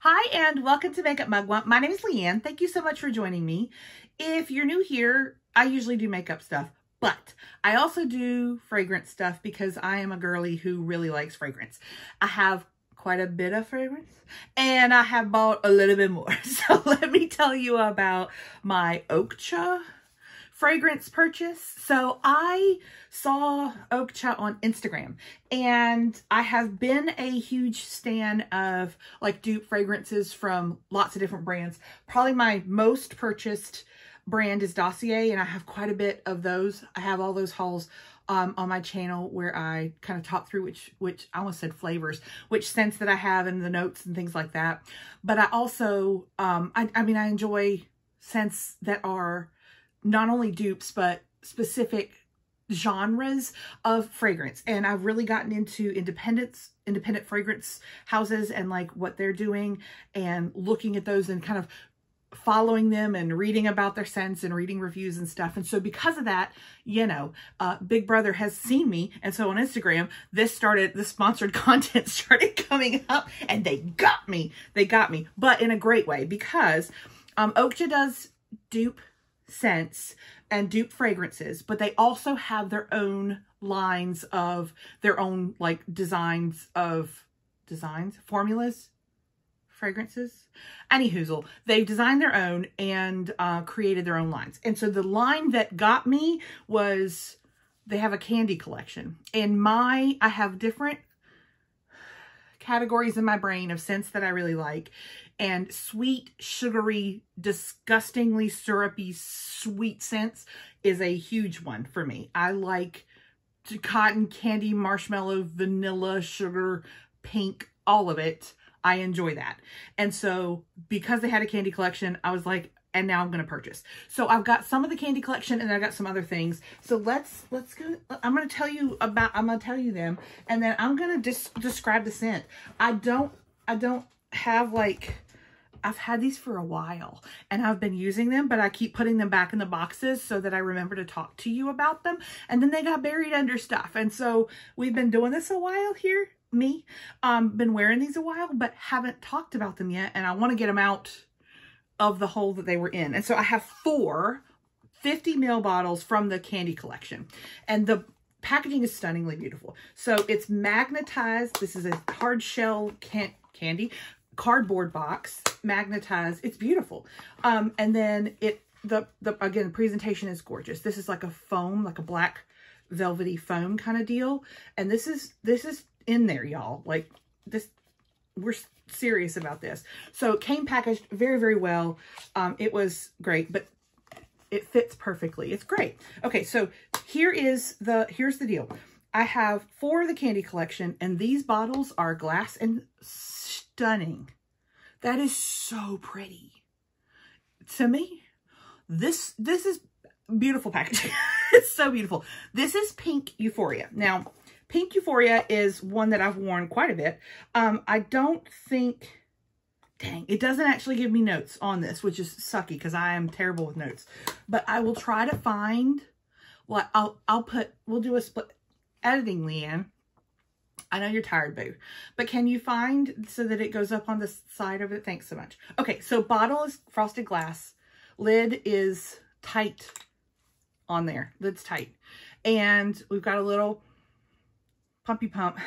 Hi, and welcome to Makeup Mugwump. My name is Leanne. Thank you so much for joining me. If you're new here, I usually do makeup stuff, but I also do fragrance stuff because I am a girly who really likes fragrance. I have quite a bit of fragrance and I have bought a little bit more. So let me tell you about my Oakcha fragrance purchase. So I saw Oakcha on Instagram and I have been a huge stan of like dupe fragrances from lots of different brands. Probably my most purchased brand is Dossier and I have quite a bit of those. I have all those hauls um, on my channel where I kind of talk through which, which I almost said flavors, which scents that I have and the notes and things like that. But I also, um, I, I mean, I enjoy scents that are not only dupes, but specific genres of fragrance. And I've really gotten into independence, independent fragrance houses and like what they're doing and looking at those and kind of following them and reading about their scents and reading reviews and stuff. And so because of that, you know, uh, Big Brother has seen me. And so on Instagram, this started, the sponsored content started coming up and they got me. They got me, but in a great way because um, Oakcha does dupe scents and dupe fragrances, but they also have their own lines of their own like designs of designs, formulas, fragrances. Any hoozle, they designed their own and uh, created their own lines. And so the line that got me was they have a candy collection. And my, I have different categories in my brain of scents that I really like and sweet, sugary, disgustingly syrupy, sweet scents is a huge one for me. I like cotton candy, marshmallow, vanilla, sugar, pink, all of it. I enjoy that. And so because they had a candy collection, I was like, and now I'm going to purchase. So I've got some of the candy collection and I've got some other things. So let's, let's go. I'm going to tell you about, I'm going to tell you them and then I'm going to just describe the scent. I don't, I don't have like, I've had these for a while and I've been using them, but I keep putting them back in the boxes so that I remember to talk to you about them. And then they got buried under stuff. And so we've been doing this a while here, me, um, been wearing these a while, but haven't talked about them yet. And I want to get them out of the hole that they were in. And so I have four 50 ml bottles from the candy collection. And the packaging is stunningly beautiful. So it's magnetized. This is a hard shell can candy cardboard box, magnetized. It's beautiful. Um, and then it, the, the, again, the presentation is gorgeous. This is like a foam, like a black velvety foam kind of deal. And this is, this is in there, y'all. Like this, we're serious about this. So it came packaged very, very well. Um, it was great, but it fits perfectly. It's great. Okay, so here is the, here's the deal. I have four of the candy collection, and these bottles are glass and stunning. That is so pretty. To me, this this is beautiful packaging. it's so beautiful. This is Pink Euphoria. Now, Pink Euphoria is one that I've worn quite a bit. Um, I don't think, dang, it doesn't actually give me notes on this, which is sucky because I am terrible with notes. But I will try to find, well, I'll, I'll put, we'll do a split, editing, Leanne. I know you're tired, boo. But can you find so that it goes up on the side of it? Thanks so much. Okay, so bottle is frosted glass. Lid is tight on there. Lid's tight. And we've got a little pumpy pump.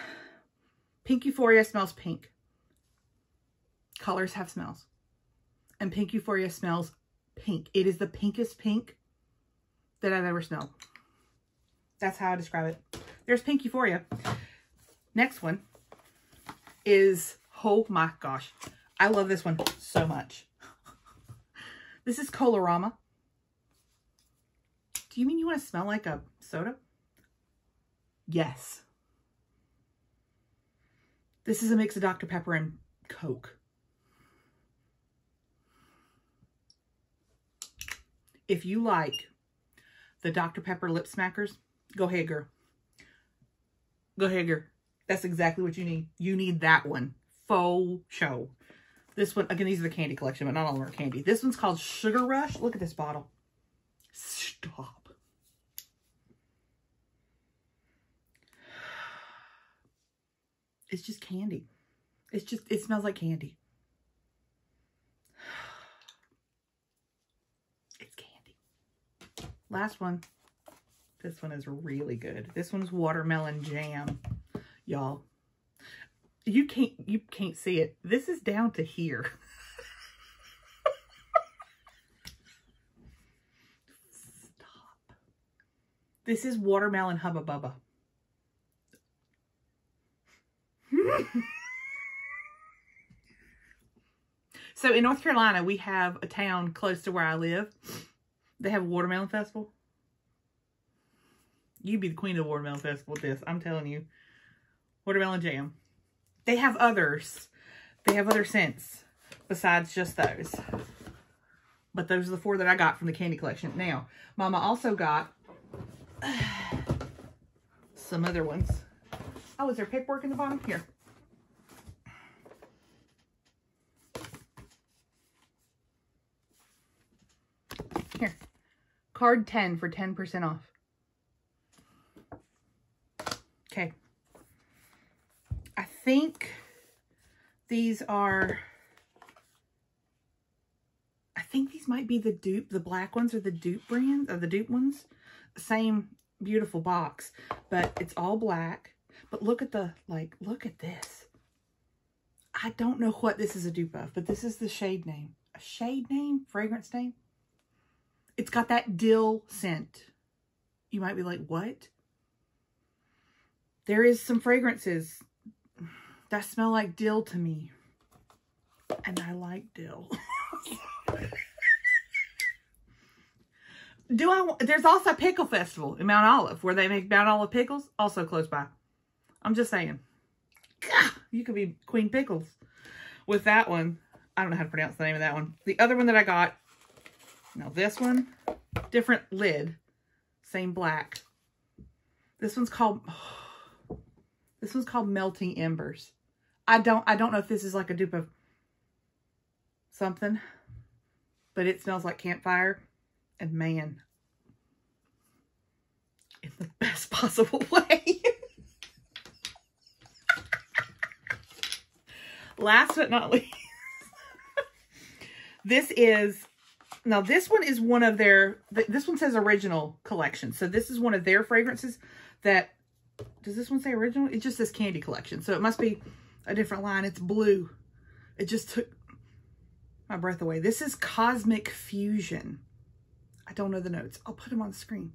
Pink Euphoria smells pink. Colors have smells. And Pink Euphoria smells pink. It is the pinkest pink that I've ever smelled. That's how I describe it. There's Pink Euphoria. Next one is, oh my gosh, I love this one so much. this is Colorama. Do you mean you want to smell like a soda? Yes. This is a mix of Dr. Pepper and Coke. If you like the Dr. Pepper lip smackers, go ahead, girl. Go ahead, girl. That's exactly what you need. You need that one. Faux show. This one, again, these are the candy collection, but not all of them are candy. This one's called Sugar Rush. Look at this bottle. Stop. It's just candy. It's just, it smells like candy. It's candy. Last one. This one is really good. This one's watermelon jam y'all. You can't you can't see it. This is down to here. Stop. This is watermelon hubba bubba. so in North Carolina, we have a town close to where I live. They have a watermelon festival. You'd be the queen of the watermelon festival with this. I'm telling you. Watermelon jam. They have others. They have other scents besides just those. But those are the four that I got from the candy collection. Now, Mama also got some other ones. Oh, is there paperwork in the bottom? Here. Here. Card 10 for 10% off. Okay. Think these are, I think these might be the dupe, the black ones are the dupe brand, or uh, the dupe ones. Same beautiful box, but it's all black. But look at the, like, look at this. I don't know what this is a dupe of, but this is the shade name. A shade name? Fragrance name? It's got that dill scent. You might be like, what? There is some fragrances that smell like dill to me. And I like dill. Do I? There's also a pickle festival in Mount Olive where they make Mount Olive pickles, also close by. I'm just saying. You could be Queen Pickles with that one. I don't know how to pronounce the name of that one. The other one that I got, now this one, different lid, same black. This one's called, oh, this one's called Melting Embers. I don't, I don't know if this is like a dupe of something, but it smells like campfire. And man, in the best possible way. Last but not least, this is, now this one is one of their, this one says original collection. So this is one of their fragrances that, does this one say original? It just says candy collection. So it must be a different line. It's blue. It just took my breath away. This is Cosmic Fusion. I don't know the notes. I'll put them on the screen.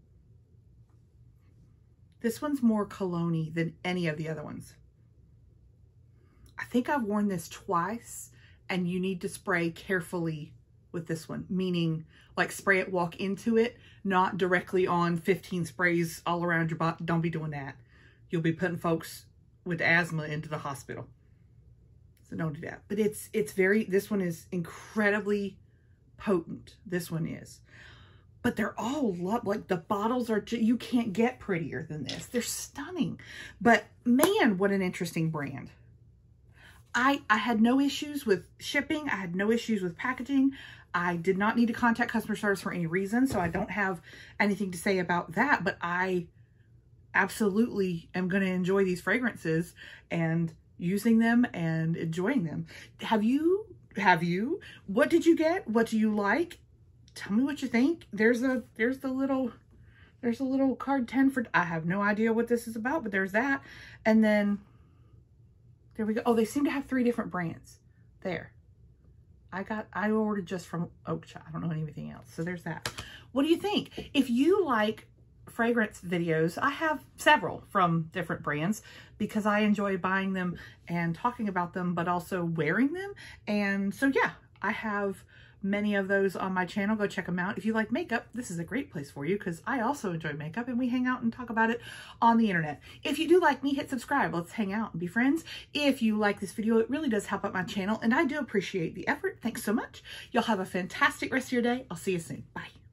This one's more cologne than any of the other ones. I think I've worn this twice and you need to spray carefully with this one, meaning like spray it, walk into it, not directly on 15 sprays all around your body. Don't be doing that. You'll be putting folks with asthma into the hospital. So don't do that. But it's, it's very, this one is incredibly potent. This one is. But they're all love, like the bottles are, you can't get prettier than this. They're stunning. But man, what an interesting brand. I, I had no issues with shipping. I had no issues with packaging. I did not need to contact customer service for any reason, so I don't have anything to say about that, but I absolutely am going to enjoy these fragrances and using them and enjoying them. Have you, have you, what did you get? What do you like? Tell me what you think. There's a, there's the little, there's a little card 10 for, I have no idea what this is about, but there's that. And then there we go. Oh, they seem to have three different brands. There. I got, I ordered just from Oakcha. I don't know anything else. So there's that. What do you think? If you like fragrance videos, I have several from different brands because I enjoy buying them and talking about them, but also wearing them. And so, yeah, I have many of those on my channel. Go check them out. If you like makeup, this is a great place for you because I also enjoy makeup and we hang out and talk about it on the internet. If you do like me, hit subscribe. Let's hang out and be friends. If you like this video, it really does help out my channel and I do appreciate the effort. Thanks so much. Y'all have a fantastic rest of your day. I'll see you soon. Bye.